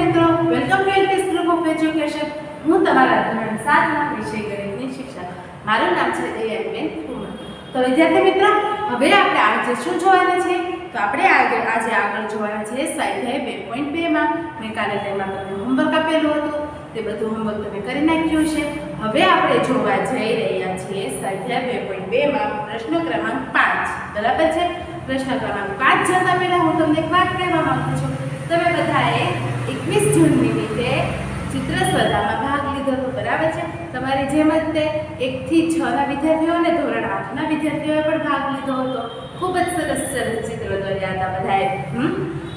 મિત્રો. Welcome to LPS group of education હું તમારા ધોરણ સાતના વિષય ગણિતની શિક્ષક મારું નામ છે દયાબેન કુમાર. તો વિદ્યાર્થી મિત્રો, હવે આપણે આજે શું જોવાના છે? તો આપણે આગળ આજે આગળ જોવાના છે સ્વાધ્યાય બે પોઈન્ટ બેમાં મેં. કાલે તેમાં તમને હોમવર્ક આપેલું હતું. તે બધું હોમવર્ક તમે કરી નાખ્યું છે હવે આપણે જોવા જઈ રહ્યા છીએ સ્વાધ્યાય બે પોઈન્ટ બેમાં પ્રશ્ન ક્રમાંક પાંચ. બરાબર છે? પ્રશ્ન ક્રમાંક પાંચ જતા પહેલાં હું તમને એક વાત કહેવા માગું છું. તમે બધાએ એકવીસ જૂન નિમિત્તે ચિત્ર સ્પર્ધામાં ભાગ લીધો હતો. બરાબર છે? તમારી જેમ જ તે એકથી છના વિદ્યાર્થીઓ અને ધોરણ આઠના વિદ્યાર્થીઓએ પણ ભાગ લીધો હતો. ખૂબ જ સરસ સરસ ચિત્રો દોર્યા હતા બધાએ?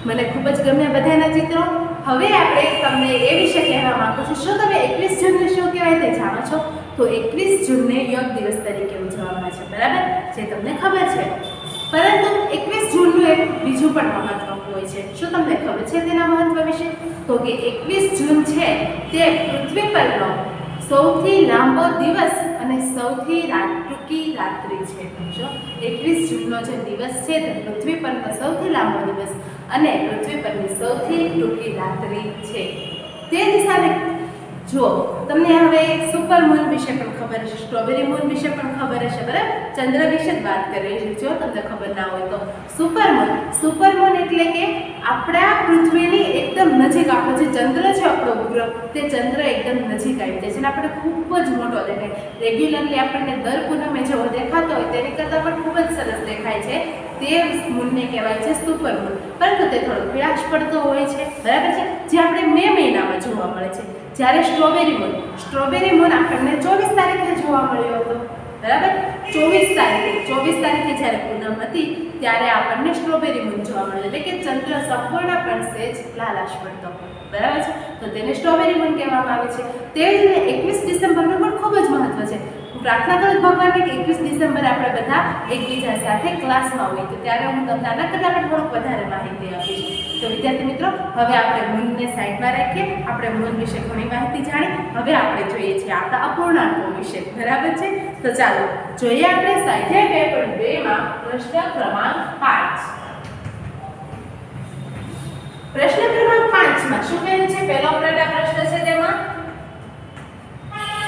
મને ખૂબ જ ગમ્યા બધાના ચિત્રો. હવે આપણે તમને એ વિશે કહેવા માંગુ છું, શું તમે એકવીસ જૂનને શું કહેવાય તે જાણો છો? તો એકવીસ જૂનને યોગ દિવસ તરીકે ઉજવવામાં છે, બરાબર? જે તમને ખબર છે. પરંતુ એકવીસ જૂનનું એક બીજું પણ મહત્વ હોય છે. શું તમને ખબર છે તેના મહત્વ વિશે? તો કે એકવીસ જૂન છે તે પૃથ્વી પરનો સૌથી લાંબો દિવસ અને સૌથી ટૂંકી રાત્રિ છે. જો એકવીસ જૂનનો જે દિવસ છે તે પૃથ્વી પરનો સૌથી લાંબો દિવસ અને પૃથ્વી પરની સૌથી ટૂંકી રાત્રિ છે. તે હિસાબે જો તમને હવે સુપર મૂન વિશે પણ ખબર હશે, સ્ટ્રોબેરી મૂન વિશે પણ ખબર હશે, બરાબર? ચંદ્ર વિશે જ વાત કરી છે. જો તમને ખબર ના હોય તો. સુપર મૂન સુપર મૂન એટલે કે આપણા પૃથ્વીની એકદમ નજીક આપણો જે ચંદ્ર છે આપણો ઉપગ્રહ, તે ચંદ્ર એકદમ નજીક આવી જાય છે. અને આપણે ખૂબ જ મોટો દેખાય રેગ્યુલરલી આપણને દર પૂનમે જેવો દેખાતો હોય, તેની કરતાં પણ ખૂબ જ સરસ દેખાય છે. તે મૂનને કહેવાય છે સુપર મૂન. પરંતુ તે થોડો પીળાશ પડતો હોય છે. બરાબર છે? જે આપણે મે મહિનામાં જોવા મળે છે. જ્યારે સ્ટ્રોબેરી મૂન સ્ટ્રોબેરી મૂન આપણને ચોવીસ તારીખે જોવા મળ્યો હતો. બરાબર? ચોવીસ તારીખે ચોવીસ તારીખે જ્યારે પૂનમ હતી, ત્યારે આપણને સ્ટ્રોબેરી મૂન જોવા મળ્યો. એટલે કે ચંદ્ર સંપૂર્ણપણે જ લાલાશ પડતો. બરાબર છે? તો તેને સ્ટ્રોબેરી મૂન કહેવામાં આવે છે. તેવી જ રીતે એકવીસ ડિસેમ્બરનું પણ ખૂબ જ મહત્વ છે. પ્રાર્થના કરું ભગવાન કે એકવીસ ડિસેમ્બર આપણે બધા એકબીજા સાથે ક્લાસમાં હોય તો ત્યારે હું તમને આના કરતાં પણ થોડુંક વધારે માહિતી આપીશ. તો વિદ્યાર્થી મિત્રો, હવે આપણે મૂનને સાઈડમાં રાખીએ. આપણે મૂન વિશે ઘણી માહિતી જાણી. હવે આપણે જોઈએ છીએ આપણા અપૂર્ણાંકો વિશે. બરાબર છે? તો ચાલો, જોઈએ આપણે સ્વાધ્યાય બે પોઈન્ટ બેમાં પ્રશ્ન ક્રમાંક પાંચ. પ્રશ્ન ક્રમાંક પાંચમાં શું કહ્યું છે? પહેલો પેટા પ્રશ્ન છે તેમાં.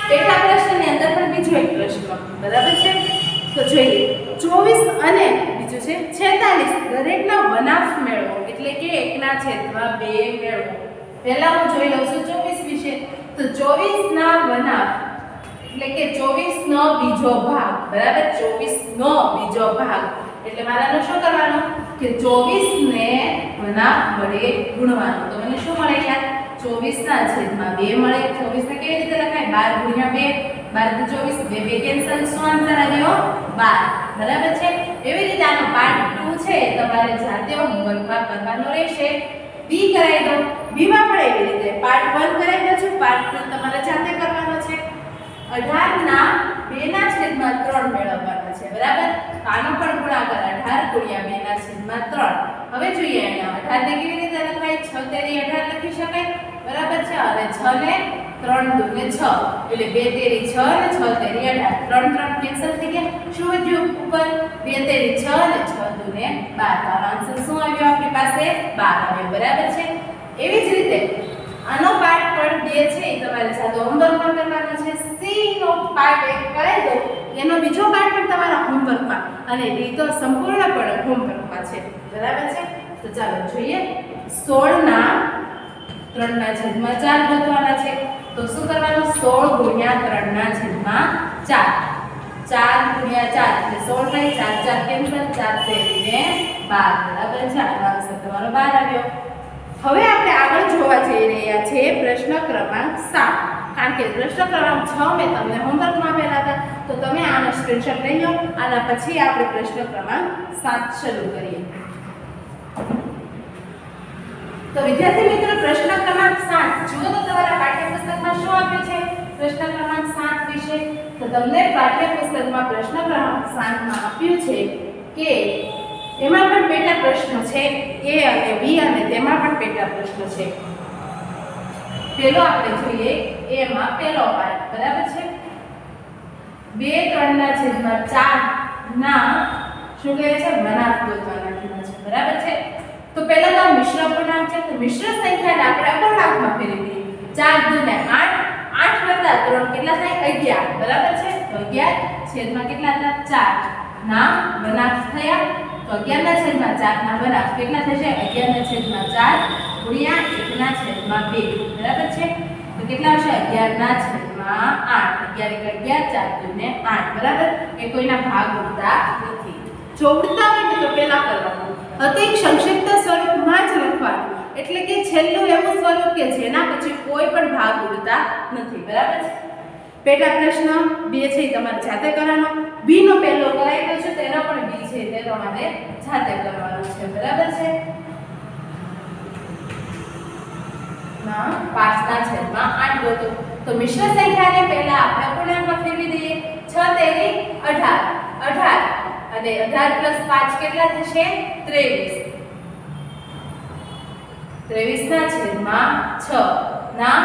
પેટા પ્રશ્નની અંદર પણ બીજો એક પ્રશ્ન. બરાબર છે? તો જોઈએ, ચોવીસ અને બીજું છે, છેતાલીસ, દરેકના વનાફ મેળવો, એટલે કે એકના છેદમાં બે મેળવો. પહેલા હું જોઈ લઉં છું ચોવીસ વિશે. તો ચોવીસ ના વનાફ એટલે કે ચોવીસ નો બીજો ભાગ, બરાબર? ચોવીસ નો બીજો ભાગ. એટલે મારાનો શું કરવાનો? કે ચોવીસ ને વનાફ વડે ગુણવાનો. તો મને શું મળે યાર ચોવીસ ના છેદમાં બે મળે. ચોવીસ ને કેવી રીતે લખાય? બાર ગુણ્યા બે. બાર દુ ચોવીસ, બે બે કેન્સલ શું આન્સર આવ્યો. બાર. બરાબર છે? એવી રીતે આનો પાર્ટ ટુ છે તમારે જાતે હોમવર્કમાં કરવાનો રહેશે. બી કરાવી દો બીમાં પણ એવી રીતે. પાર્ટ વન કરાવી દો છે પાર્ટ ટુ તમારે જાતે કરવાનો છે. અઢાર ના બે ના છેદમાં ત્રણ મેળવવાનો છે. બરાબર? તો આનો પણ ગુણાકાર અઢાર ગુણ્યા બેના છેદમાં ત્રણ. હવે જોઈએ અહીંયા. અઢાર ને કેવી રીતે લખાય? છ તેરી અઢાર લખી શકાય. બરાબર છે? અને છ ને ત્રણ દુ ને છ. એટલે બે તેરી છ ને છ તેરી અઢાર. ત્રણ ત્રણ કેન્સલ થઈ ગયા. શું વધ્યું ઉપર? બે તેરી છ ને છ દુ ને બાર. તો આન્સર શું આવ્યો આપણી પાસે? બાર આવ્યો. બરાબર છે? એવી જ રીતે આનો પાર્ટ પણ બે છે, એ તમારે સાથે હોમવર્કમાં કરવાનો છે. સી નો પાર્ટ એક કરાવી દો. એનો બીજો પાર્ટ પણ તમારા હોમવર્કમાં અને ડી તો સંપૂર્ણપણે હોમવર્કમાં છે. બરાબર છે? તો ચાલો જોઈએ. 16 ના 3 ના છેદમાં ચાર ગોતવાના છે. તો શું કરવાનું? સોળ ગુણ્યા 3 ના છેદમાં 4 4 ગુણ્યા ચાર એટલે સોળ થાય. 4 4 કેન્સલ. ચાર તેરીને બાર. બરાબર છે? આનો આન્સર તમારો બાર આવ્યો. હવે આપણે આગળ જોવા જઈ રહ્યા છે પ્રશ્ન ક્રમાંક સાત. કારણ કે પ્રશ્ન ક્રમાંક છ મેં તમને હોમવર્કમાં આપેલા હતા. તો તમે આનો સ્ક્રીનશોટ લઈ લો. આના પછી આપણે પ્રશ્ન ક્રમાંક સાત શરૂ કરીએ. તો વિદ્યાર્થી મિત્રો, પ્રશ્ન ક્રમાંક 7 જુઓ તો તમારા પાઠ્યપુસ્તકમાં શું આપ્યું છે? પ્રશ્ન ક્રમાંક 7 વિશે. તો તમને પાઠ્યપુસ્તકમાં પ્રશ્ન ક્રમાંક સાતમાં આપ્યું છે કે એમાં પણ પેટા પ્રશ્ન છે, એ અને બી અને તેમાં પણ પેટા પ્રશ્ન છે. પેલો આપણે જોઈએ, એમાં પેલો પાઠ, બરાબર છે? બે ત્રણના છેદમાં ચાર ના શું કહે છે? મનાફ ગોતવાના કીધા છે, બરાબર છે? તો પહેલા તો મિશ્ર અપૂર્ણાંક છે તો મિશ્ર સંખ્યાને આપણે અપૂર્ણાંકમાં ફેરવી દઈએ ચાર દુ ને આઠ આઠ વત્તા ત્રણ કેટલા થાય? અગિયાર. બરાબર છે? તો અગિયાર છેદમાં કેટલા હતા? ચાર. ના બનાક થયા. તો અગિયાર ના છેદમાં ચાર, ના બનાક કેટલા થશે? અગિયાર ના છેદમાં ચાર ગુણ્યા 1 ના છેદમાં બે. બરાબર છે? તો કેટલા આવશે? અગિયાર ના છેદમાં આઠ. અગિયાર એક અગિયાર, ચાર દુ ને આઠ. બરાબર? એ કોઈના ભાગ ઉડતા નથી. જો ઉડતા હોય તો પહેલા કરવાનું. અતિ સંક્ષિપ્ત સ્વરૂપમાં જ લખવાનું. એટલે કે છેલ્લું એવું સ્વરૂપ કે જેના પછી કોઈ પણ ભાગ ઉડતા નથી. બરાબર છે? પેટા પ્રશ્ન બે છે તમારે જાતે કરવાનો. બી નો પહેલો કરાઈ ગયો છે, તેનો પણ બી છે તે તમારે જાતે કરવાનો છે. બરાબર છે? પાંચના છેદમાં આઠ ગોતો. તો મિશ્ર સંખ્યાને પહેલા આપણે અપૂર્ણાંકમાં ફેરવી દઈએ. છ તેરી અઢાર. અઢાર. અને અઢાર પ્લસ પાંચ કેટલા થશે? ત્રેવીસ. ત્રેવીસ ના છેદમાં છ. ના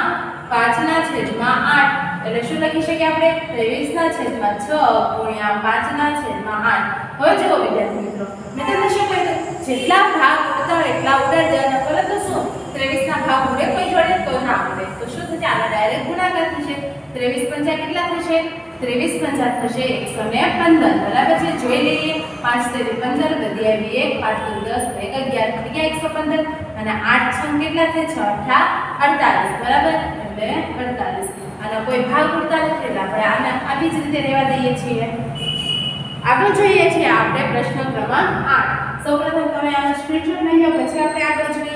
5 ના છેદમાં આઠ. એટલે શું લખી શકીએ આપણે? ત્રેવીસ ના છેદમાં છ ગુણ્યા પાંચ ના છેદમાં આઠ. હવે જુઓ વિદ્યાર્થી મિત્રો. મેં તમને શું કહ્યું જેટલા ભાગ ઉડતા એટલા ઉડાડી દેવાના. પરંતુ શું? ત્રેવીસ ના ભાગ ઉડે કોઈ જોડે? તો ના ઉડે. તો શું થશે? આના ડાયરેક્ટ ગુણાકાર થશે. ત્રેવીસ પંચા કેટલા થશે? ત્રેવીસ પંચા થશે એકસો ને પંદર. બરાબર છે? જોઈ લઈએ. પાંચ તેરી પંદર, બધી આવી એક પાંચ દુ દસ, એક, અગિયાર ગયા એકસો પંદર. અને આઠ છ કેટલા થાય? છ, અઠા, અડતાલીસ. બરાબર? એટલે અડતાલીસ. અને કોઈ ભાગ ઉડતા નથી, એટલે આપણે આને આવી જ રીતે રહેવા દઈએ છીએ. આગળ જોઈએ છીએ, આપણે પ્રશ્ન ક્રમાંક આઠ. સૌપ્રથમ તમે આ સ્ક્રીનશોટ લઈ લો પછી આપણે આગળ જોઈએ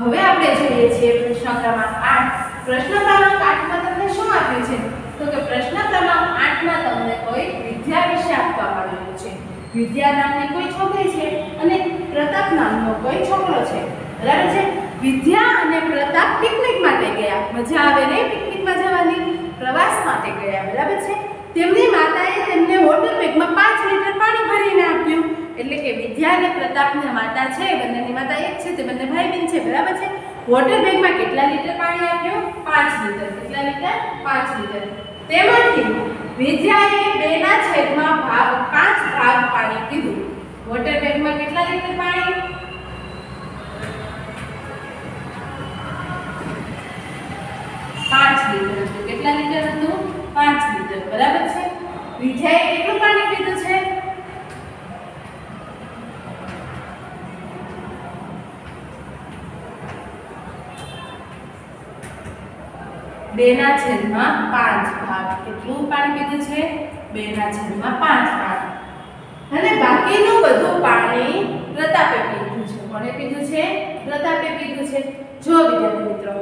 હવે આપણે જોઈએ છીએ પ્રશ્ન ક્રમાંક 8 પ્રશ્ન ક્રમાંક 8 માં તમને શું આપ્યું છે? તો કે પ્રશ્ન ક્રમાંક 8 માં તમને કોઈ વિદ્યા વિશે આપવામાં આવ્યું છે. વિદ્યા નામની કોઈ છોકરી છે અને પ્રતાપ નામનો કોઈ છોકરો છે. બરાબર છે? વિદ્યા અને પ્રતાપ પિકનિક માટે ગયા. મજા આવે ને પિકનિકમાં જવાની? પ્રવાસ માટે ગયા. બરાબર છે? તેમની માતાએ તેમને વોટર બેગમાં પાંચ લીટર પાણી ભરીને આપ્યું. એટલે કે વિદ્યા અને પ્રતાપની માતા છે, બંનેની માતા એક છે, તે બંને ભાઈ બહેન છે. બરાબર છે? વોટર બેગમાં કેટલા લીટર પાણી આપ્યું? 5 લીટર. કેટલા લીટર? 5 લીટર. તેમાંથી વિદ્યાએ બેના છેદમાં ભાગ, પાંચ ભાગ પાણી પીધું. વોટર બેગમાં કેટલા લીટર પાણી? પાંચ લીટર હતું. કેટલા લીટર હતું? પાંચ લીટર. બરાબર છે? વિદ્યાએ કેટલું પાણી પીધું છે બેના છેદમાં પાંચ ભાગ. કેટલું પાણી પીધું છે? બેના છેદમાં પાંચ ભાગ. અને બાકીનું બધું પાણી પ્રતાપે પીધું છે. કોણે પીધું છે? પ્રતાપે પીધું છે. જો વિદ્યાર્થી મિત્રો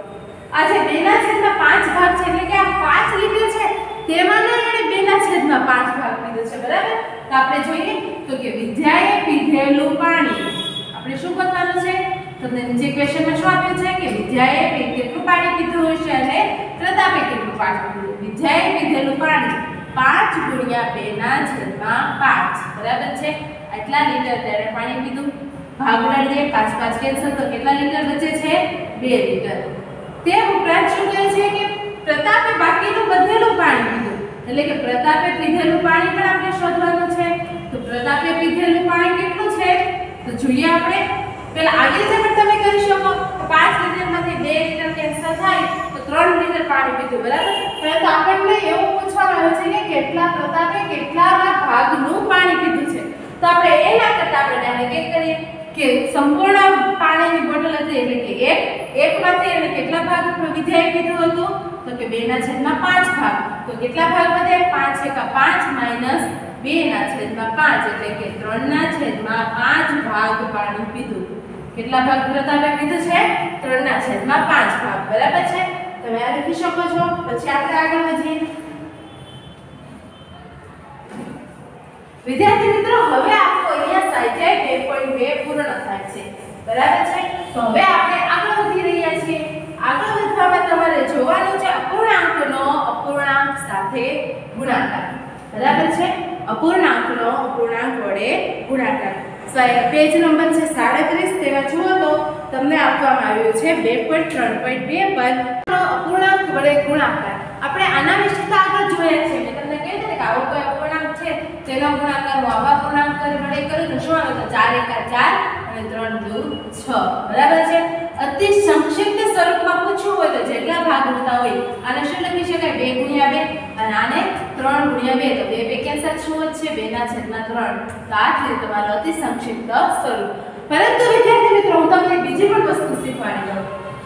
આ જે બેના છેદમાં પાંચ ભાગ છે એટલે કે આ પાંચ લીટર છે, તેમાંના એણે બેના છેદમાં પાંચ ભાગ પીધો છે. બરાબર? તો આપણે જોઈએ તો કે વિદ્યાએ પીધેલું પાણી. આપણે શું કરવાનું છે? તમને નીચે ક્વેશ્ચનમાં શું આપ્યું છે? કે વિદ્યાએ પી- કેટલું પાણી હશે અને પ્રતાપે કેટલું પાણી પીધું પીધેલું પાણી. પાંચ ગુણ્યા બે ના છેદમાં પાંચ. બરાબર છે? આટલા લીટર તેણે પાણી પીધું. ભાગ દે પાંચ પાંચ કેન્સલ તો કેટલા લીટર બચે છે? બે લીટર. તે ઉપરાંત શું કહે છે કે પ્રતાપે બાકીનું બધેલું પાણી પીધું. એટલે કે પ્રતાપે પીધેલું પાણી પણ આપણે શોધવાનું છે. તો પ્રતાપે પીધેલું પાણી કેટલું છે? તો જોઈએ આપણે. પેલા આવી રીતે પણ તમે કરી શકો. પાંચ લીટરમાંથી બે લીટર થાય તો ત્રણ લીટર પાણી પીધું, બરાબર? પરંતુ આપણને એવું પૂછવામાં આવે છે કે કેટલા પ્રતાપે કેટલા ભાગનું પાણી પીધું છે. તો આપણે એના કરતાં આપણે ડાયરેક્ટ એક કરીએ કે સંપૂર્ણ પાણીની બોટલ હતી એટલે કે એક, એકમાંથી એને કેટલા ભાગ વિધેય પીધું હતું? તો કે બે ના છેદમાં પાંચ ભાગ. તો કેટલા ભાગ વધે? પાંચ એકા પાંચ માઇનસ બે ના છેદમાં પાંચ એટલે કે ત્રણ ના છેદમાં પાંચ ભાગ પાણી પીધું. કેટલા ભાગ પ્રતાપે કીધું છે? ત્રણના છેદમાં પાંચ ભાગ. બરાબર છે? તમે આ લખી શકો છો. પછી આપણે આગળ વધીએ. વિદ્યાર્થી મિત્રો, હવે આપણો અહીંયા સ્વાધ્યાય 2.2 પૂર્ણ થાય છે. બરાબર છે? તો હવે આપણે આગળ વધી રહ્યા છીએ. આગળ વધવામાં તમારે જોવાનું છે અપૂર્ણાંકનો અપૂર્ણાંક સાથે ગુણાકાર. બરાબર છે? અપૂર્ણાંકનો અપૂર્ણાંક વડે ગુણાકાર. પેજ નંબર છે સાડત્રીસ. તેમાં જુઓ તો તમને આપવામાં આવ્યું છે બે પોઈન્ટ ત્રણ પોઈન્ટ બે પર. અપૂર્ણાંક વડે ગુણાકાર. આપણે આના વિશે તો આગળ જોયા છે. મેં તમને કહ્યું ને કે આવો કોઈ તેનો ગુણાકાર હું આવા પૂર્ણાંક કરી વડે કરું તો શું આવે તો ચાર એકા ચાર અને ત્રણ દૂર છ. બરાબર છે? અતિ સંક્ષિપ્ત સ્વરૂપમાં પૂછવું હોય તો જેટલા ભાગ હોતા હોય, આને શું લખી શકાય બે ગુણ્યા બે, અને આને ત્રણ ગુણ્યા બે, તો બે બે કેન્સલ શું છે? બે ના છેદમાં ત્રણ. તો આ થયું તમારું અતિ સંક્ષિપ્ત સ્વરૂપ. પરંતુ વિદ્યાર્થી મિત્રો, હું તમને બીજી પણ વસ્તુ શીખવાડી દઉં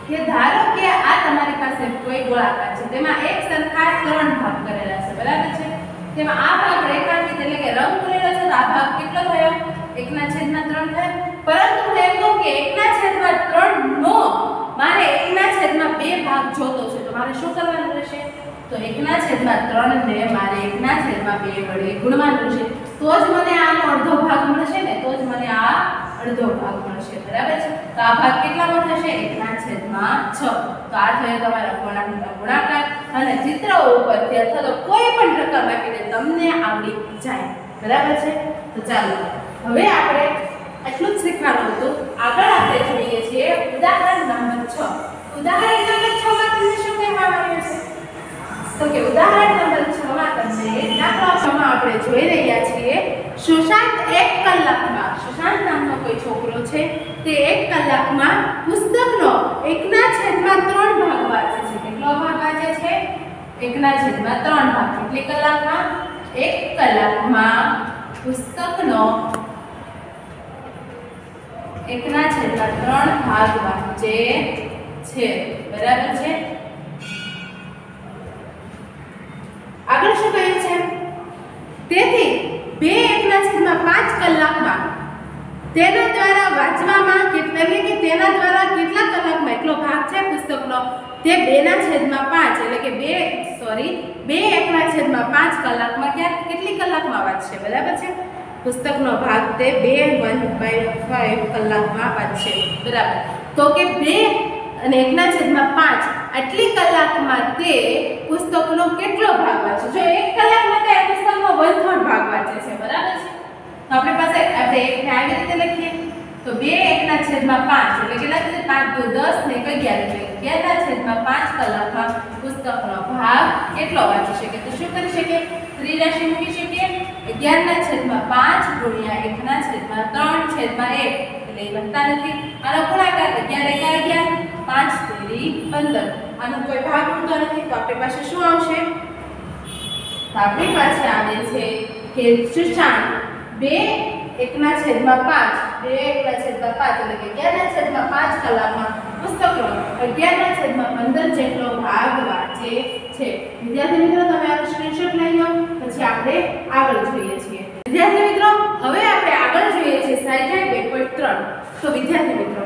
કે ધારો કે આ તમારી પાસે કોઈ ગોળાકાર છે, તેમાં એક સરખા ત્રણ ભાગ કરેલા છે, બરાબર છે? તેમાં આ ભાગ રેખાંકિત એટલે કે રંગ પૂરેલો છે, તો આ ભાગ કેટલો થયો? એકના છેદમાં ત્રણ થયો. પરંતુ એમ કહું કે એકના છેદમાં ત્રણ નો મારે એકના છેદમાં બે ભાગ જોતો છે, તો મારે શું કરવાનું રહેશે? તો એકના છેદમાં ત્રણ ને મારે એકના છેદમાં બે વડે ગુણવાનું છે. તો જ મને આનો અડધો ભાગ મળશે ને, તો જ મને આ અડધો ભાગ મળશે, બરાબર છે? તો આ ભાગ કેટલામાં થશે? એકના છેદમાં છ. તો આ થયો તમારા પૂર્ણાંકનો ગુણાકાર અને ચિત્ર ઉપરથી અથવા તો કોઈ પણ પ્રકાર આપીને તમને આવડી જાય, બરાબર છે? તો ચાલો, હવે આપણે એટલું જ શીખવાનું હતું. આગળ આપણે જોઈએ છીએ ઉદાહરણ નંબર છ. ઉદાહરણ નંબર છ માં તમને શું કહેવામાં આવ્યું છે? તો કે ઉદાહરણ નંબર છ માં તમને દાખલા 6 માં આપણે જોઈ રહ્યા છીએ, સુશાંત એક કલાકમાં, સુશાંત નામનો કોઈ છોકરો છે, તે એક કલાકમાં પુસ્તકનો એકના છેદમાં ત્રણ ભાગ વાંચે છે. કેટલો ભાગ વાંચે છે? એકના છેદમાં ત્રણ ભાગ. કેટલી કલાકમાં? એક કલાકમાં પુસ્તકનો એકના છેદમાં ત્રણ ભાગમાં જે છે, બરાબર છે? આગળ શું કહ્યું છે? તેથી બે એકના છેદમાં પાંચ કલાકમાં તેના દ્વારા વાંચવામાં એટલે કે તેના દ્વારા કેટલા કલાકમાં? એટલો ભાગ છે પુસ્તકનો. તે બેના છેદમાં પાંચ, એટલે કે બે સોરી બે એકના છેદમાં પાંચ કલાકમાં ક્યાં? કેટલી કલાકમાં વાંચશે? બરાબર છે? પુસ્તકનો ભાગ તે બે વન બાય ફાઈવ કલાકમાં વાંચશે બરાબર. તો કે બે અને એકના છેદમાં પાંચ, આટલી કલાકમાં તે પુસ્તકનો કેટલો ભાગ વાંચે? જો એક કલાકમાં તે પુસ્તકનો વન થર્ડ ભાગ વાંચે છે, બરાબર છે? તો આપણી પાસે આપણે એકને આવી રીતે લખીએ. તો બે એકના છેદમાં પાંચ, એટલે કેટલા થશે? પાંચ, દો, દસ, ને અગિયાર. એટલે અગિયારના છેદમાં પાંચ કલાકમાં પુસ્તકનો ભાગ કેટલો વાંચી શકે? તો શું કરી શકીએ? ત્રિરાશિ મૂકી શકીએ. અગિયારના છેદમાં પાંચ ગુણ્યા એકના છેદમાં ત્રણ છેદમાં એક. એટલે વધતા નથી. આનો ગુણાકાર અગિયાર એકા અગિયાર, પાંચ તેરી પંદર. આનો કોઈ ભાગ હોતો નથી, તો આપણી પાસે શું આવશે? તો પાસે આવે છે કે સુશાંત બે એકના છેદમાં પાંચ એકના છેદમાં પાંચ. એટલે અગિયારના છેદમાં પાંચ કલાકમાં પુસ્તકનો અગિયારના છેદમાં પંદર જેટલો ભાગ વાંચે છે. વિદ્યાર્થી મિત્રો, તમે આનો સ્ક્રીનશોટ લઈ લો, પછી આપણે આગળ જોઈએ છીએ. વિદ્યાર્થી મિત્રો, હવે આપણે આગળ જોઈએ છીએ સ્વાધ્યાય બે પોઈન્ટ ત્રણ. તો વિદ્યાર્થી મિત્રો,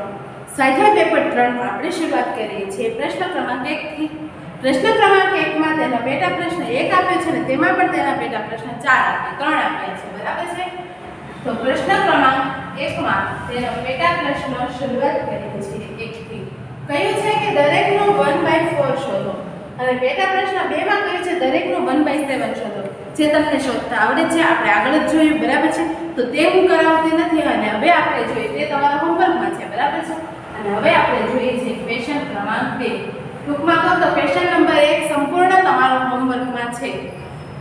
સ્વાધ્યાય બે પોઈન્ટ ત્રણમાં આપણે શરૂઆત કરીએ છીએ. પ્રશ્ન ક્રમાંક એકથી પ્રશ્ન ક્રમાંક એકમાં તેના પેટા પ્રશ્ન એક આપ્યો છે અને તેમાં પણ તેના પેટા પ્રશ્ન ચાર આપે, ત્રણ આપ્યા છે. બરાબર છે? તો પ્રશ્ન ક્રમાંક એકમાં તેનો પેટા પ્રશ્ન શરૂઆત કરીએ છીએ. એકથી કહ્યું છે કે દરેકનો વન બાય ફોર શોધો. અને પેટા પ્રશ્ન બેમાં કહ્યું છે, દરેકનો વન બાય સેવન શોધો. જે તમને શોધતા આવડે છે, આપણે આગળ જ જોયું, બરાબર છે? તો તે હું કરાવતી નથી અને હવે આપણે જોઈએ, તે તમારા હોમવર્કમાં છે, બરાબર છે? અને હવે આપણે જોઈએ છે ક્વેશ્ચન ક્રમાંક બે. ટૂંકમાં કહું તો ક્વેશ્ચન નંબર એક સંપૂર્ણ તમારો હોમવર્કમાં છે.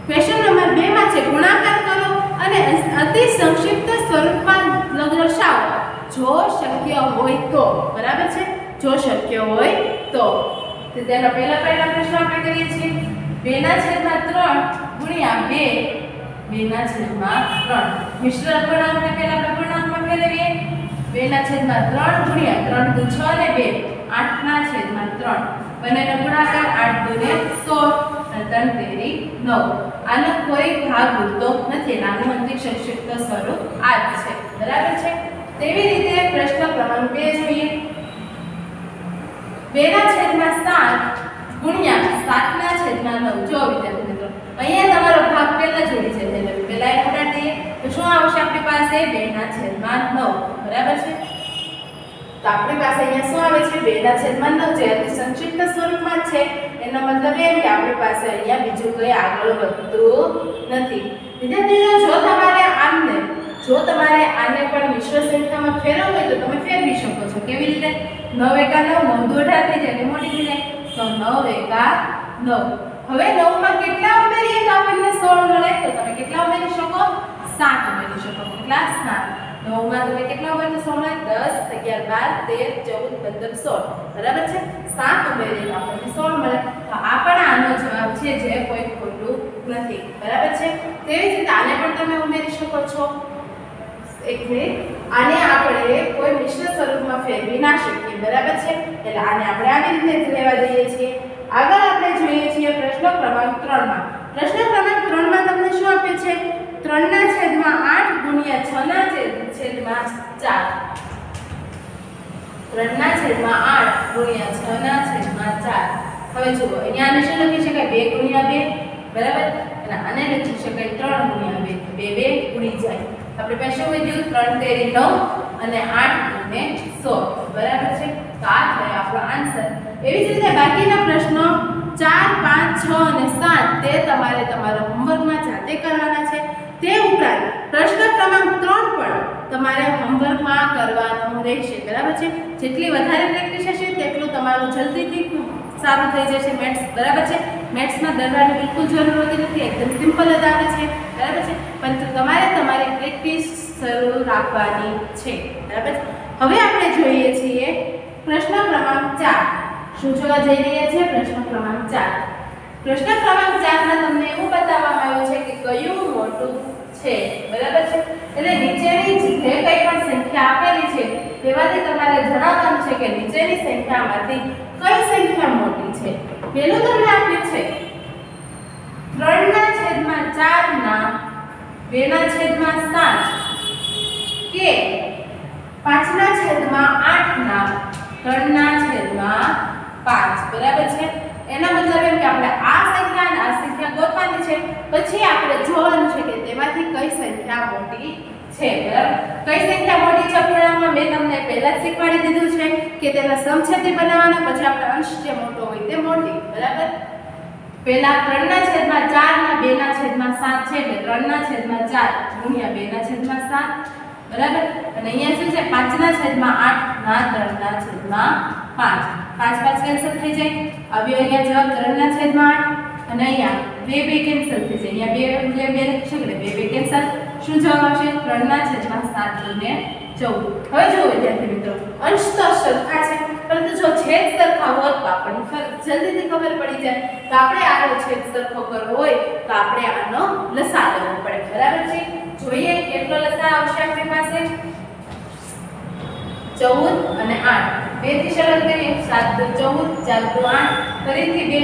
ક્વેશ્ચન નંબર બેમાં છે, ગુણાકાર કરો અને અતિ સંક્ષિપ્ત સ્વરૂપમાં દર્શાવો જો શક્ય હોય તો, બરાબર છે? જો શક્ય હોય તો. તેના પહેલા પહેલા પ્રશ્ન આપણે કરીએ છીએ. બેના છેદમાં ત્રણ ગુણ્યા બે. બેના છેદમાં ત્રણ. મિશ્ર અપૂર્ણાંકને પહેલા અપૂર્ણાંકમાં પૂર્ણાંકમાં ફેરવીએ. બેના છેદમાં ત્રણ ગુણ્યા ત્રણ દુ છ ને બે. આઠના છેદમાં ત્રણ. બંનેનો ગુણાકાર આઠ દુને સોળ અને ત્રણ તેરી નવ. આનો કોઈ ભાગ ઉડતો નથી. નાનું અંતિક સંક્ષિપ્ત સ્વરૂપ આ છે. બરાબર છે? તેવી રીતે પ્રશ્ન ક્રમાંક બે જોઈએ. બેના છેદમાં સાત ગુણ્યા સાતના છેદમાં નવ જો વિદ્યાર્થી મિત્રો અહીંયા તમારો ભાગ પહેલા જોડી છે એટલે પહેલા એક ઉડાડી દઈએ તો શું આવશે આપણી પાસે બેના છેદમાં નવ બરાબર છે તો આપણી પાસે અહીંયા શું આવે છે? બેના છેદમાં નવ જે અતિ સંક્ષિપ્ત સ્વરૂપમાં છે. એનો મતલબ એમ કે આપણી પાસે અહીંયા બીજું કંઈ આગળ વધતું નથી. વિદ્યાર્થીઓ, જો તમારે આમને જો તમારે આને પણ મિશ્ર સંખ્યામાં ફેરવવું હોય તો તમે ફેરવી શકો છો. કેવી રીતે? નવ એકા નવ નવ દુ થઈ જાય મોટી થઈ તો નવ એકા નવ. હવે નવમાં કેટલા ઉમેરીએ તો આપણને સોળ મળે? તો તમે કેટલા ઉમેરી શકો? સાત ઉમેરી શકો. કેટલા? સાત. નવમાં તમે કેટલા ઉમેરશો સોળમાં દસ, અગિયાર, બાર, તેર, ચૌદ, પંદર, સોળ. બરાબર છે? સાત ઉમેરીએ તો આપણને સોળ મળે. તો આ પણ આનો જવાબ છે જે કોઈ ખોટું નથી. બરાબર છે? તેવી જ રીતે આને પણ તમે ઉમેરી શકો છો. મિનિટ આને આપણે કોઈ મિશ્ર સ્વરૂપમાં ફેરવી ના શકીએ બરાબર છે? એટલે આને આપણે આવી રીતે જ રહેવા દઈએ છીએ. આગળ આપણે જોઈએ છીએ પ્રશ્ન ક્રમાંક 3 માં પ્રશ્ન ક્રમાંક 3 માં તમને શું આપે છે? 3 ના છેદમાં આઠ ગુણ્યા 6 ના છેદ- છેદમાં 4 3 ના છેદમાં આઠ ગુણ્યા 6 ના છેદમાં ચાર. હવે જુઓ, અહીંયા આને શું લખી શકાય? બે ગુણ્યા બે. બરાબર? અને આને લખી શકાય ત્રણ ગુણ્યા બે. બે બે ઉડી જાય. આપણે પાસે શું ત્રણ 3 તેરી, નવ અને આઠ ને સો બરાબર છે? તો આ થયો આપણો આન્સર એવી જ રીતે બાકીના પ્રશ્નો 4 5 6 અને સાત, તે તમારે તમારા હોમવર્કમાં જાતે કરવાના છે. તે ઉપરાંત પ્રશ્ન ક્રમાંક ત્રણ પણ તમારે હોમવર્કમાં કરવાનો રહેશે. બરાબર છે? જેટલી વધારે પ્રેક્ટિસ હશે, તેટલું તમારું જલ્દીથી સારું થઈ જશે. મેથ્સ બરાબર છે? મેથ્સમાં દરવાની બિલકુલ જરૂર હોતી નથી. એકદમ સિમ્પલ જ આવે છે. પરંતુ તમારે તમારી પ્રેક્ટિસ શરૂ રાખવાની છે. બરાબર? હવે આપણે જોઈએ છીએ પ્રશ્ન ક્રમાંક ચાર. શું જોવા જઈ રહ્યા છે? પ્રશ્ન ક્રમાંક ચાર. પ્રશ્ન ક્રમાંક ચારમાં તમને એવું બતાવવામાં આવ્યું છે કે કયું મોટું છે. બરાબર છે? એટલે નીચેની જે કંઈ પણ સંખ્યા આપેલી છે, તેમાંથી તમારે જણાવવાનું છે કે નીચેની સંખ્યામાંથી કઈ સંખ્યા મોટી છે. પેલું તમને આપ્યું છે. ત્રણના છેદમાં ચારના બેના છેદમાં સાત. કે પાંચના છેદમાં આઠના, ત્રણના છેદમાં પાંચ. બરાબર છે? એના મતલબ એમ કે આપણે આ સંખ્યા અને આ સંખ્યા ગોતવાની છે. પછી આપણે જોવાનું છે કે તેમાંથી કઈ સંખ્યા મોટી છે. બરાબર? કઈ સંખ્યા મોટી છે? અપૂર્ણાંકમાં મેં તમને પહેલા જ શીખવાડી દીધું છે કે તેના સમછેદી બનાવવાના, પછી આપણે અંશ જે મોટો હોય તે મોટી. બરાબર? પહેલા ત્રણના છેદમાં ચાર ના બે ના છેદમાં સાત છે એટલે ત્રણના છેદમાં ચાર ગુણ્યા બેના છેદમાં સાત, બરાબર? અને અહીંયા શું છે? પાંચના છેદમાં આઠ, ના, ત્રણના છેદમાં પાંચ. પાંચ પાંચ કેન્સલ થઈ જાય. આવ્યો અહીંયા જવાબ ત્રણના છેદમાં આઠ અને અહીંયા બે બે કેન્સલ થઈ જાય. અહીંયા બે બે બે છે એટલે બે બે કેન્સલ શું જવાબ આવશે? ત્રણના છેદમાં સાત ગુણ્યા ચૌદ હવે જુઓ વિદ્યાર્થી મિત્રો અંશ છે. પરંતુ જો છેદ સરખા હોત તો આપણને જલ્દીથી ખબર પડી જાય. તો આપણે આનો છેદ સરખો કરવો હોય તો આપણે આનો લસા લેવો પડે. બરાબર છે? જોઈએ કેટલો લસા આવશે આપણી પાસે? ચૌદ અને આઠ. બેથી કરીએ. સાત દુ ચૌદ, ચાર દુ આઠ. ફરીથી બે.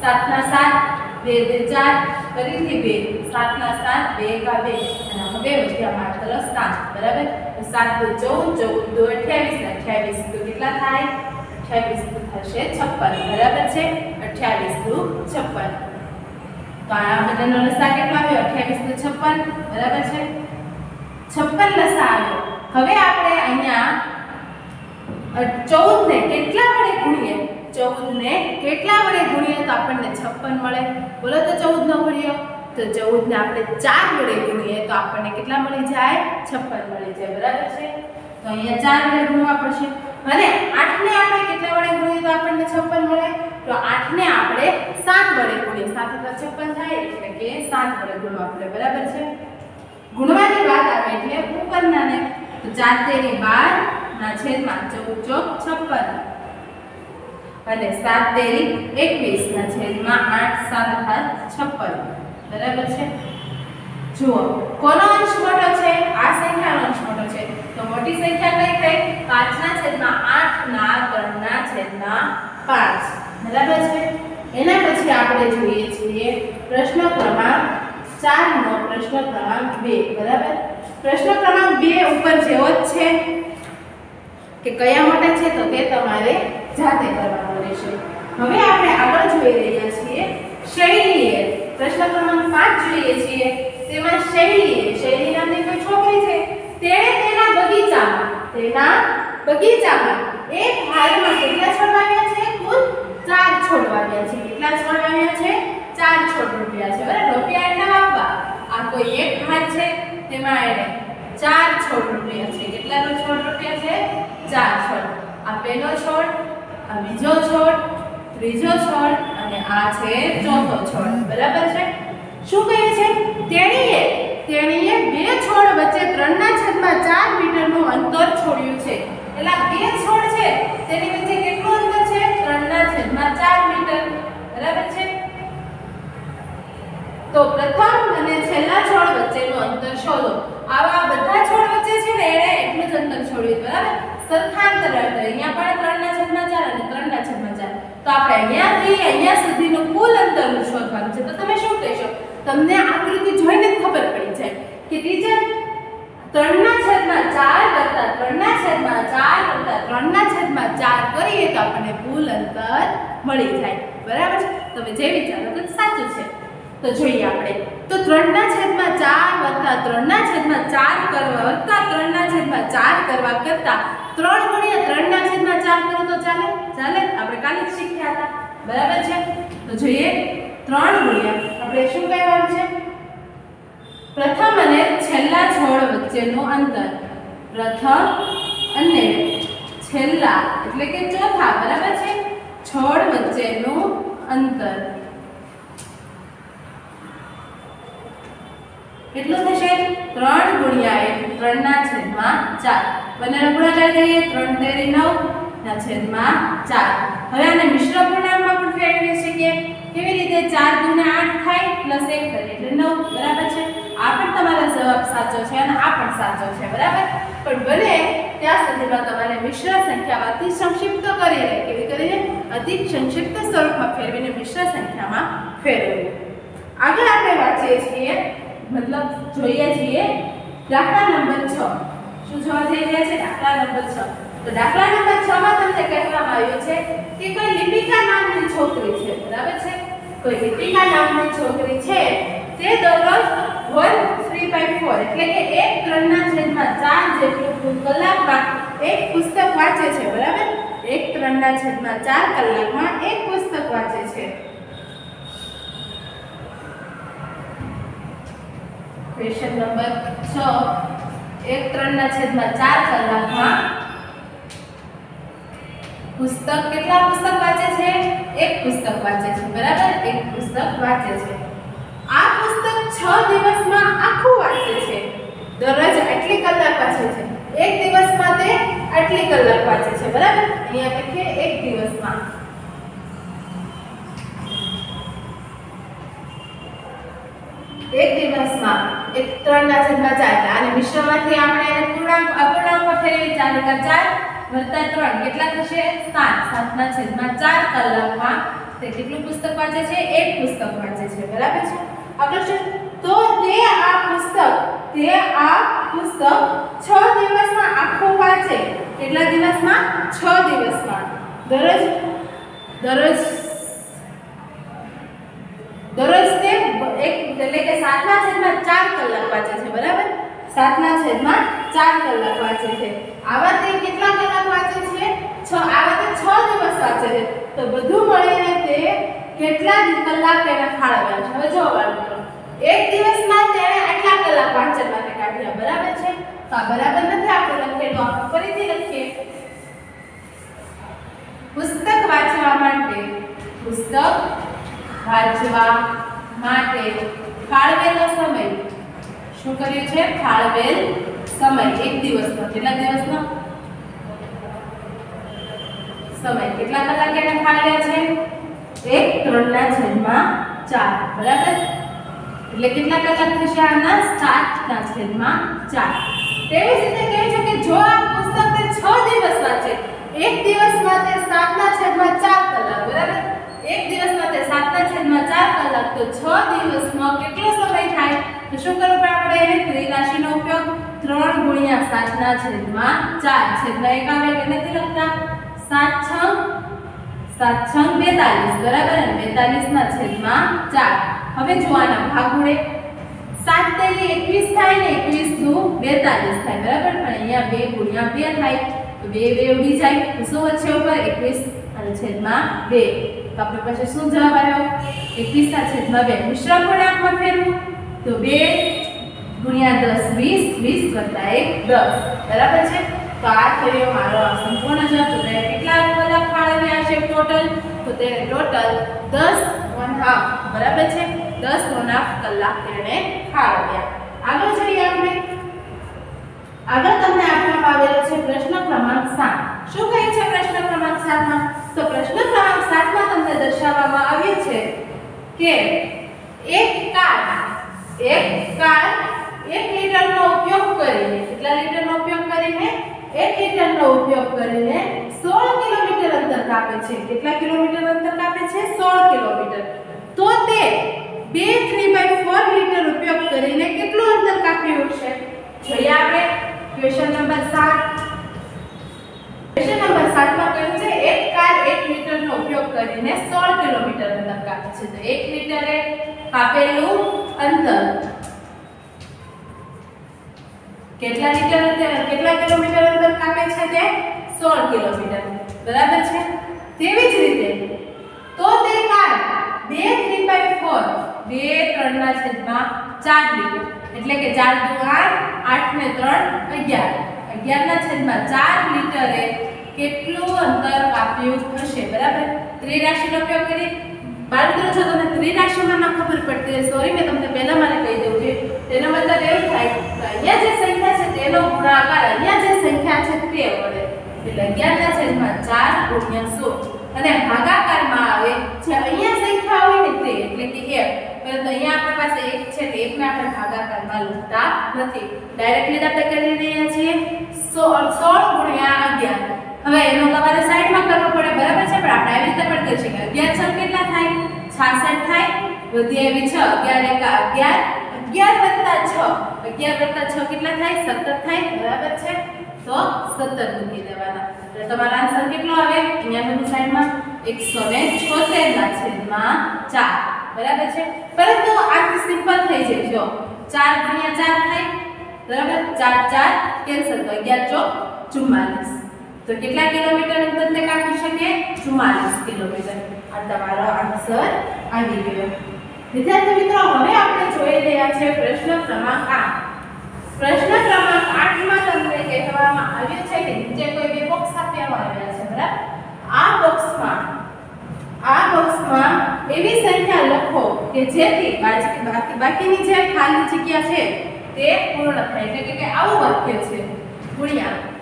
સાતના સાત. બે બે ચાર ફરીથી બે, સાતના સાત, બે એકા બે. અને બે વધ્યા માત્ર સાત, બરાબર? સાત તો ચૌદ ચૌદ દુ અઠ્યાવીસ, ને અઠ્યાવીસ તો કેટલા થાય? અઠ્યાવીસ થશે છપ્પન, બરાબર છે? અઠ્યાવીસ દુ છપ્પન. તો આ બધાનો લસા કેટલો આવ્યો? અઠ્યાવીસ દુ છપ્પન, બરાબર છે? છપ્પન લસા આવ્યો. હવે આપણે અહીંયા ચૌદ ને કેટલા વડે ગુણીએ? ચૌદ ને કેટલા વડે ગુણીએ તો આપણને છપ્પન મળે? બોલો તો ચૌદ નો ગુણ્યો. તો ચૌદ ને આપણે ચાર વડે ગુણીએ તો આપણને કેટલા મળી જાય? છપ્પન મળી જાય. બરાબર છે? તો અહીંયા ચાર વડે ગુણવા પડશે. અને આઠ ને આપણે કેટલા વડે ગુણીએ તો આપણને છપ્પન મળે? તો આઠ ને આપણે સાત વડે ગુણીએ. સાત અથવા છપ્પન થાય એટલે કે સાત વડે ગુણવા પડે. બરાબર છે? ગુણવાની વાત આવે એટલે ઉપરના ને તો ચાર તેરી બાર ના છેદમાં ચૌદ ચોક છપ્પન. અને સાત તેરી એકવીસ ના છેદમાં આઠ, સાત સાત છપ્પન. બરાબર છે? જુઓ, કોનો અંશ મોટો છે? આ સંખ્યાનો અંશ મોટો છે. તો મોટી સંખ્યા કઈ થઈ? પાંચના છેદમાં આઠના, ત્રણના છેદમાં પાંચ. બરાબર છે? એના પછી આપણે જોઈએ છીએ પ્રશ્ન ક્રમાંક ચારનો પ્રશ્ન ક્રમાંક બે. બરાબર? પ્રશ્ન ક્રમાંક બે ઉપર જેવો જ છે. કે કયા માટે છે તો તે તમારે જાતે કરવાનું રહેશે. હવે આપણે આગળ જોઈ રહ્યા છીએ શૈલીએ. પ્રશ્ન ક્રમાંક પાંચ જોઈએ છીએ. તેમાં શૈલીએ, શૈલી નામની કોઈ છોકરી છે? તેણે તેના બગીચામાં તેના બગીચામાં એક હારમાં કેટલા છોડ વાવ્યા છે? કુલ ચાર છોડ વાવ્યા છે. કેટલા છોડ વાવ્યા છે? ચાર છોડ રૂપિયા છે. બરાબર? રૂપિયા એટલે વાવવા. આ કોઈ એક હાર છે? તેમાં એણે ચાર છોડ રૂપિયા છે. કેટલાનો છોડ રૂપિયા છે? ચાર છોડ. આ પહેલો છોડ, આ બીજો છોડ, ત્રીજો છોડ અને આ છે ચોથો છોડ. બરાબર છે? શું કહે છે? તેણીએ તેણીએ બે છોડ વચ્ચે ત્રણના છેદમાં ચાર મીટરનું અંતર છોડ્યું છે. એટલે બે છોડ છે. તેની વચ્ચે કેટલું અંતર છે? ત્રણના છેદમાં ચાર મીટર. બરાબર છે? તો પ્રથમ અને છેલ્લા છોડ વચ્ચેનું અંતર શોધો. આવા બધા છોડ વચ્ચે છે ને એણે એટલું જ અંતર છોડ્યું, બરાબર? સરખાંતર અંતર અહીંયા પણ ત્રણના છેદમાં ચાર અને ત્રણના છેદમાં ચાર. તો આપણે અહીંયાથી અહીંયા સુધીનું કુલ અંતર શોધવાનું છે. તો તમે શું કહેશો? તમને આકૃતિ જોઈને ખબર પડી જાય કે ટીચર, ત્રણના છેદમાં ચાર કરતા ત્રણના છેદમાં ચાર કરતા ત્રણના છેદમાં ચાર કરીએ તો આપણને કુલ અંતર મળી જાય. બરાબર છે? તમે જે વિચારો તો સાચું છે. તો જોઈએ આપણે. તો ત્રણના છેદમાં ચાર વત્તા ત્રણના છેદમાં ચાર કરવા વત્તા ત્રણના છેદમાં ચાર કરવા કરતા ત્રણ ગુણ્યા ત્રણના છેદમાં ચાર કરો તો ચાલે? ચાલે? આપણે કાલે જ શીખ્યા હતા. બરાબર છે? તો જોઈએ. ત્રણ ગુણ્યા. આપણે શું કહેવાનું છે? પ્રથમ અને છેલ્લા છોડ વચ્ચેનું અંતર. પ્રથમ અને છેલ્લા એટલે કે ચોથા. બરાબર છે? છોડ વચ્ચેનું અંતર. કેટલું થશે? ત્રણ ગુણ્યા એક, ત્રણના છેદમાં ચાર. બંનેનો ગુણાકાર કરીએ, ત્રણ તેરી નવ, ના છેદમાં ચાર. હવે આને મિશ્ર પૂર્ણાંકમાં પણ ફેરવી શકીએ. કેવી રીતે ચાર ગુણ્યા આઠ થાય? પ્લસ એક કરીએ એટલે નવ. બરાબર છે? આ પણ તમારો જવાબ સાચો છે અને આ પણ સાચો છે, બરાબર? પણ બને ત્યાં સુધીમાં તમારે મિશ્ર સંખ્યામાં અતિ સંક્ષિપ્ત કરીને, કેવી કરીને? અતિ સંક્ષિપ્ત સ્વરૂપમાં ફેરવીને મિશ્ર સંખ્યામાં ફેરવવું. આગળ આપણે વાંચીએ છીએ. મતલબ જોઈએ છીએ, દાખલા નંબર 6 શું જોવા જઈ રહ્યા છે? દાખલા નંબર 6 તો દાખલા નંબર 6 માં તમને કહેવામાં આવ્યું છે કે કોઈ લિપિકા નામની છોકરી છે, બરાબર છે? કોઈ લિપિકા નામની છોકરી છે તે દરરોજ 1 3 by 4 એટલે કે એક ત્રણના છેદમાં ચાર જેટલું કલાકમાં એક પુસ્તક વાંચે છે, બરાબર? એક ત્રણના છેદમાં ચાર કલાકમાં એક પુસ્તક વાંચે છે. ક્વેશ્ચન નંબર 6 એક ત્રણના છેદમાં ચાર કલાકમાં પુસ્તક કેટલા પુસ્તક વાંચે છે? એક પુસ્તક વાંચે છે, બરાબર? એક પુસ્તક વાંચે છે. આ પુસ્તક 6 દિવસમાં આખું વાંચે છે. દરરોજ આટલી કલાક વાંચે છે. એક દિવસમાં તે આટલી કલાક વાંચે છે, બરાબર? અહીંયા લખીએ, એક દિવસમાં. એક દિવસમાં એક ત્રણના છેદમાં ચાર અને મિશ્રમાંથી આપણે એને પૂર્ણાંક અપૂર્ણાંકમાં ફેરવી ચાર એકા ચાર વત્તા ત્રણ. કેટલા થશે? સાત. સાતના છેદમાં ચાર કલાકમાં તે કેટલું પુસ્તક વાંચે છે? એક પુસ્તક વાંચે છે. બરાબર છે? આગળ છે તો તે આ પુસ્તક, તે આ પુસ્તક છ દિવસમાં આખું વાંચે. કેટલા દિવસમાં? છ દિવસમાં. દરરોજ દરરોજ દરરોજ તે એક એટલે કે સાતના છેદમાં ચાર કલાક વાંચે છે, બરાબર? સાતના છેદમાં ચાર કલાક વાંચે છે. આવા તે કેટલા કલાક વાંચે છે? છ, આવા તે છ દિવસ વાંચે છે. તો બધું મળીને તે કેટલા કલાક તેને ફાળવ્યા છે? હવે જો બાળકો એક દિવસમાં તેણે આટલા કલાક વાંચન માટે કાઢ્યા, બરાબર છે? તો આ બરાબર નથી આપણે લખીએ આપણે ફરીથી લખીએ. પુસ્તક વાંચવા માટે પુસ્તક વાંચવા માટે ફાળવેલો સમય. શું કર્યું છે? ફાળવેલ સમય. એક દિવસનો કેટલા દિવસનો સમય. કેટલા કલાક એને ફાળવ્યા છે? એક ત્રણના છેદમાં ચાર. બરાબર? એટલે કેટલા કલાક થશે આના? સાતના છેદમાં ચાર. તેવી જ રીતે કહે છે કે જો આ પુસ્તક છ દિવસ વાંચે, એક દિવસ માટે સાતના છેદમાં ચાર કલાક. બરાબર? એક દિવસમાં તે સાતના છેદમાં ચાર કલાક તો છ દિવસમાં કેટલો સમય થાય? તો શું કરવું પડે આપણે? એને ત્રિરાશીનો ઉપયોગ ત્રણ ગુણ્યા સાતના છેદમાં ચાર. છેદમાં એક આવે એટલે નથી લખતા? સાત છ સાત છ બેતાલીસ. બરાબર? અને બેતાલીસ ના છેદમાં ચાર. હવે જોવાના ભાગ ઉડે સાત તેની એકવીસ થાય ને એકવીસનું બેતાલીસ થાય. બરાબર? પણ અહીંયા બે ગુણ્યા બે થાય. તો બે બે ઉડી જાય. તો વચ્ચે ઉપર? એકવીસ. છેદમાં બે. તો આપણે પછી શું જવાબ આવ્યો? એકવીસ ના છેદમાં બે. મિશ્ર પૂર્ણાંકમાં ફેરવું. તો બે ગુણ્યા દસ, વીસ વીસ વત્તા એક, દસ. બરાબર છે? તો મારો સંપૂર્ણ જવાબ. કેટલા કલાક ફાળવ્યા છે ટોટલ? તો તેણે ટોટલ દસ વન હાફ. બરાબર છે? દસ વન કલાક તેણે ફાળવ્યા. આગળ જઈએ આપણે. આગળ તમને આપવામાં આવેલો છે પ્રશ્ન ક્રમાંક 7 શું કહે છે પ્રશ્ન ક્રમાંક 7 માં તો પ્રશ્ન ક્રમાંક 7 માં તમને દર્શાવવામાં આવ્યું છે કે એક કાર એક કાર 1 લીટરનો ઉપયોગ કરીને, કેટલા લીટરનો ઉપયોગ કરીને? 1 લીટરનો ઉપયોગ કરીને 16 કિલોમીટર અંતર કાપે છે. કેટલા કિલોમીટર અંતર કાપે છે? 16 કિલોમીટર. તો તે 2 3/4 લીટર ઉપયોગ કરીને કેટલું અંતર કાપ્યું હશે? જોઈએ આપણે. ક્વેશ્ચન નંબર 7 ક્વેશ્ચન નંબર 7 માં કહ્યું છે એક કાર 1 લીટરનો ઉપયોગ કરીને 16 કિલોમીટર અંતર કાપે છે. તો 1 મીટરે કાપેલું અંતર કેટલા મીટર કેટલા કિલોમીટર અંતર કાપે છે તે? 16 કિલોમીટર. બરાબર છે? તેવી જ રીતે તો તે કાર 2 3/4 2 3 ના છેદમાં 4 લીટર એટલે કે 4 દુ 8 8 ને 3 11 11 ના છેદમાં 4 લીટરે કેટલું અંતર કાપ્યું હશે, બરાબર? ત્રિરાશીનો ઉપયોગ કરી બાળમિત્રો, જો તમને ત્રિરાશીમાં ના ખબર પડતી સોરી મેં તમને પહેલા મારે કહી દઉં છે તેનો મતલબ એવું થાય અહીંયા જે સંખ્યા છે, તેનો ગુણાકાર અહીંયા જે સંખ્યા છે, તે વડે. એટલે 11 ના છેદમાં ચાર ગુણ્યા 16 અને ભાગાકારમાં આવે જે અહીંયા સંખ્યા હોય ને તે, એટલે કે એક. પરંતુ અહીંયા આપણી પાસે એક છે એટલે 1 ને આપણે ભાગાકારમાં લખતા નથી. ડાયરેક્ટલી આપણે કરી રહ્યા છીએ. 16 ગુણ્યા 11 હવે એનો તમારે સાઈડમાં કરવો પડે, બરાબર છે? પણ આપણે આવી રીતે પણ કરી શકીએ 11 છ કેટલા થાય? 66 થાય? વધી આવી છ, અગિયાર એક, અગિયાર અગિયાર વત્તા છ. અગિયાર વત્તા છ કેટલા થાય? 17 થાય? બરાબર છે? તો 17 મૂકી દેવાના. એટલે તમારો આન્સર કેટલો આવે? અહીંયા બધું સાઈડમાં 176 ના છેદમાં ચાર. બરાબર છે? પરંતુ આખી સિમ્પલ થઈ જાય. જો ચાર ગુણ્યા ચાર થાય, બરાબર? 4 4 કેન્સલ. તો 11 ચોક 44 તો કેટલા કિલોમીટર અંતર તે કાપી શકે? 44 કિલોમીટર. આ તમારો આન્સર આવી ગયો. વિદ્યાર્થી મિત્રો, હવે આપણે જોઈ રહ્યા છે પ્રશ્ન ક્રમાંક 8 પ્રશ્ન ક્રમાંક 8 માં તમને કહેવામાં આવ્યું છે કે નીચે કોઈ બે બોક્સ આપવામાં આવ્યા છે, બરાબર? આ બોક્સમાં આ બોક્સમાં એવી સંખ્યા લખો કે જેથી બાકી- બાકીની જે ખાલી જગ્યા છે તે પૂર્ણ થાય. એટલે કે આવું વાક્ય છે. ગુણ્યા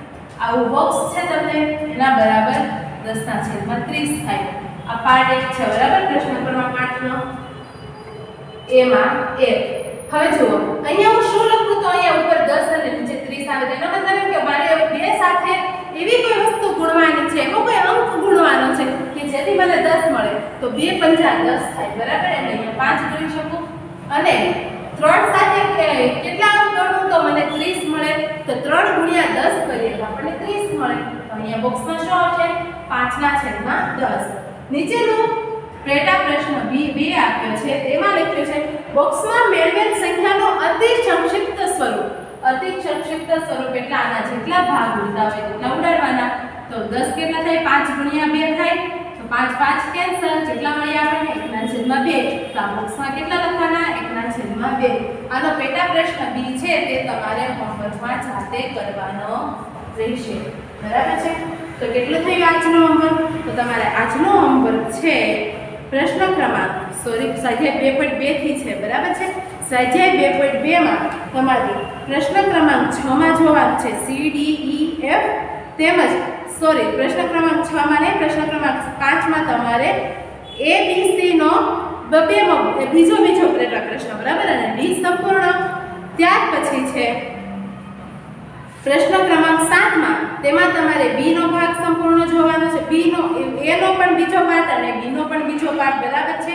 આવું બોક્સ છે તમને? એના બરાબર 10 ના છેદમાં 30 થાય. આ પાર્ટ એક છે, બરાબર? પ્રશ્ન ક્રમાંક 8 નો એમાં એક. હવે જુઓ, અહીંયા હું શું લખું તો અહીંયા ઉપર 10 અને નીચે 30 આવે તેનો મતલબ એમ કે મારે બે સાથે એવી કોઈ વસ્તુ ગુણવાની છે એવો કોઈ અંક ગુણવાનો છે કે જેથી મને 10 મળે. તો 2 પંચા 10 થાય, બરાબર? એટલે અહીંયા 5 ગણી શકું. અને ત્રણ સાથે કેટલા અંક ગણું તો મને 30 મળે? તો 3 ગુણ્યા 10 કરીએ તો આપણને 30 મળે. તો અહીંયા બોક્સમાં શું આવશે 5 ના છેદમાં 10 નીચેનું પેટા પ્રશ્ન બી, બે આપ્યો છે. તેમાં લખ્યું છે બોક્સમાં મેળવેલ સંખ્યાનો અતિ સંક્ષિપ્ત સ્વરૂપ. અતિ સંક્ષિપ્ત સ્વરૂપ એટલે આના જેટલા ભાગ ઉડતા હોય તેટલા ઉડાડવાના. તો 10 કેટલા થાય? 5 ગુણ્યા 2 થાય? તો 5 5 કેન્સલ. જેટલા મળ્યા આપણને 1 ના છેદમાં 2 તો આ બોક્સમાં કેટલા લખવાના? 1 બે છેદમાં 2 આનો પેટા પ્રશ્ન બી છે તે તમારે હોમવર્કમાં જાતે કરવાનો રહેશે. બરાબર છે? તો કેટલું થયું આજનો હોમવર્ક તો તમારે આજનો હોમવર્ક છે પ્રશ્ન ક્રમાંક સોરી સ્વાધ્યાય બે પોઈન્ટ બેથી છે, બરાબર છે? સ્વાધ્યાય બે પોઈન્ટ બેમાં તમારે પ્રશ્ન ક્રમાંક છમાં જોવાનું છે સી ડી ઈ એફ તેમજ સોરી પ્રશ્ન ક્રમાંક છમાં નહીં, પ્રશ્ન ક્રમાંક પાંચમાં તમારે એ બી સી એ બીજો બીજો પ્રેરક પ્રશ્ન, બરાબર? અને ડી સંપૂર્ણ. ત્યાર પછી છે પ્રશ્ન ક્રમાંક 7 માં તેમાં તમારે બી નો ભાગ સંપૂર્ણ જોવાનો છે. બી નો, એ નો પણ બીજો પાર્ટ અને બી નો પણ બીજો પાર્ટ બરાબર છે?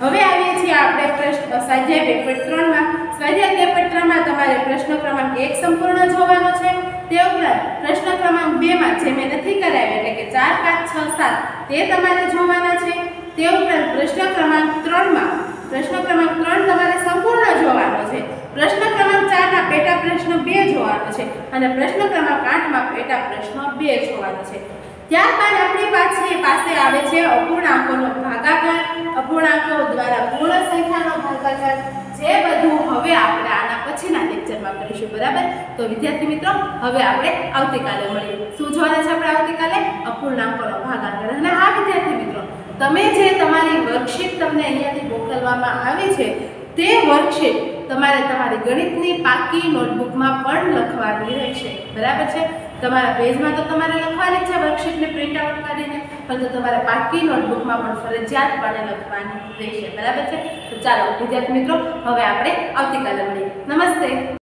હવે આવીએ છીએ આપણે પ્રશ્ન સ્વાધ્યાય પેપર 3 માં સ્વાધ્યાય પેપર 3 માં તમારે પ્રશ્ન ક્રમાંક 1 સંપૂર્ણ જોવાનો છે. તે ઉપરાંત પ્રશ્ન ક્રમાંક 2 માં જે મેં નથી કરાવ્યો, એટલે કે 4 5 6 7 તે તમારે જોવાના છે. તે ઉપરાંત પ્રશ્ન ક્રમાંક ત્રણમાં, પ્રશ્ન ક્રમાંક ત્રણ તમારે સંપૂર્ણ જોવાનો છે. પ્રશ્ન ક્રમાંક 4 પેટા પ્રશ્ન બે જોવાનો છે અને પ્રશ્ન ક્રમાંક આઠમાં પેટા પ્રશ્ન બે જોવાનો છે. ત્યારબાદ આપણી પાસે પાસે આવે છે અપૂર્ણાંકોનો ભાગાકાર. અપૂર્ણાંકો દ્વારા પૂર્ણ સંખ્યાનો ભાગાકાર. જે બધું હવે આપણે આના પછીના લેક્ચરમાં કરીશું, બરાબર? તો વિદ્યાર્થી મિત્રો, હવે આપણે આવતીકાલે મળીએ. શું જોવાના છે આપણે આવતીકાલે? અપૂર્ણાંકોનો ભાગાકાર. અને હા, વિદ્યાર્થી મિત્રો તમે જે તમારી વર્કશીટ તમને અહીંયાથી મોકલવામાં આવી છે, તે વર્કશીટ તમારે તમારી ગણિતની પાકી નોટબુકમાં પણ લખવાની રહેશે. બરાબર છે? તમારા પેજમાં તો તમારે લખવાની છે વર્કશીટને પ્રિન્ટ આઉટ કરીને પરંતુ તમારે પાકી નોટબુકમાં પણ ફરજિયાતપણે લખવાની રહેશે. બરાબર છે? તો ચાલો, વિદ્યાર્થી મિત્રો, હવે આપણે આવતીકાલે મળીએ. નમસ્તે.